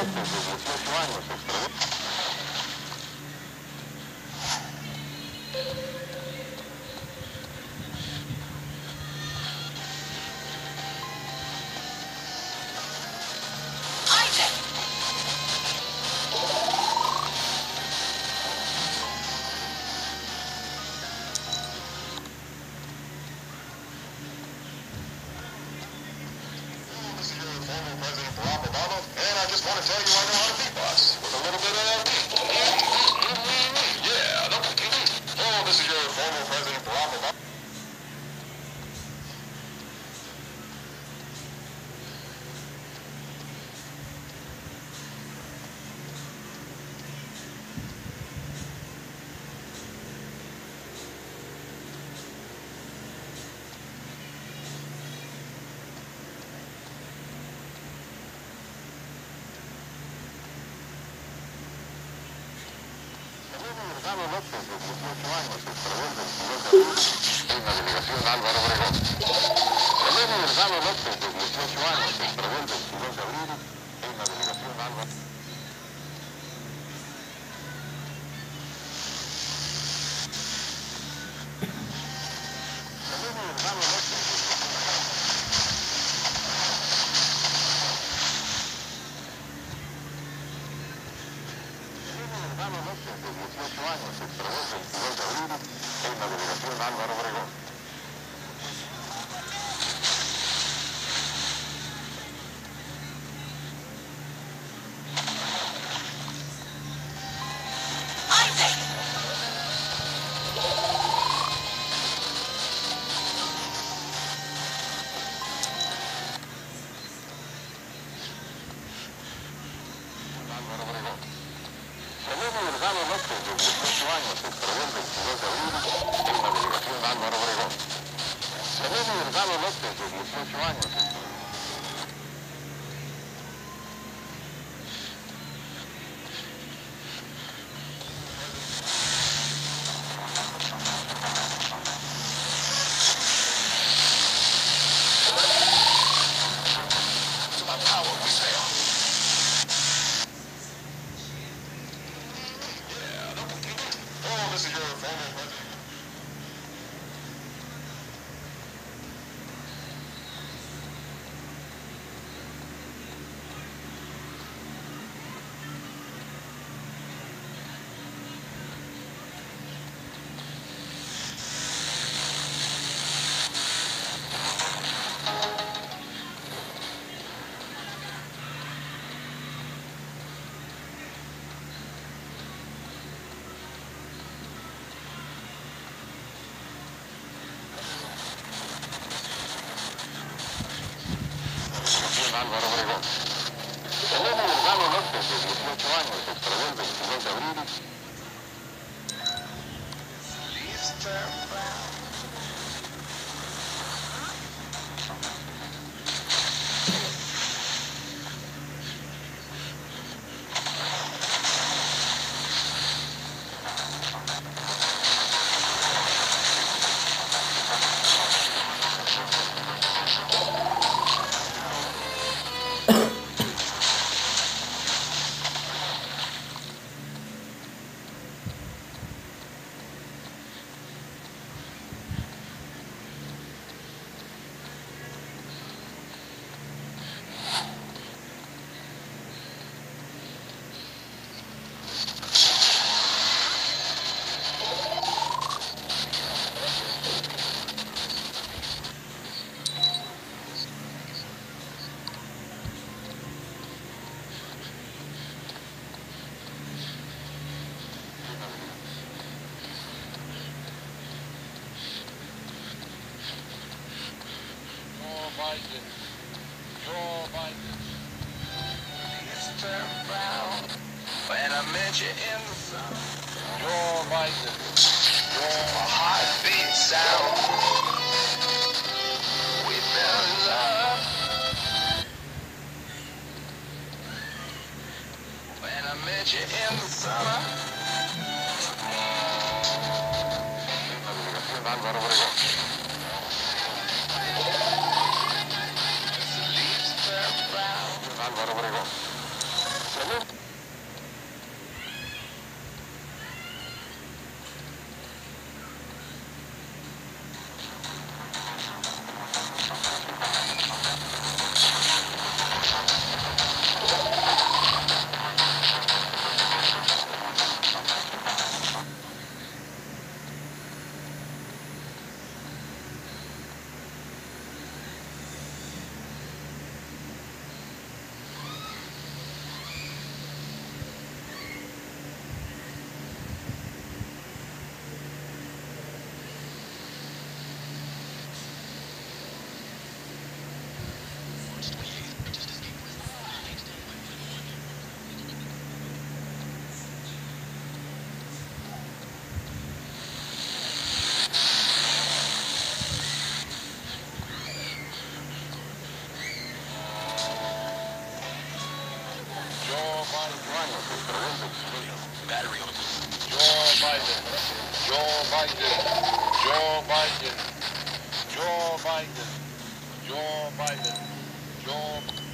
Obecnie był w 18 rango going to tell you Antonio López, de 18 años, el extrador del piloto en la delegación Álvaro Obregón. Elena Hermano López, de 18 años, el extrador del 2 de abril en la delegación Álvaro Obregón. Ghostbusters was wrong with it. Oh, this is your family, Álvaro Obregón. Elena Urbano López, de 18 años, extradó el 22 de abril. Lista. When I met you in the heartbeat sound. We fell in love when I met you in the summer. Battery on. Joe Biden. Joe Biden. Joe Biden. Joe Biden. Joe Biden. Joe Biden.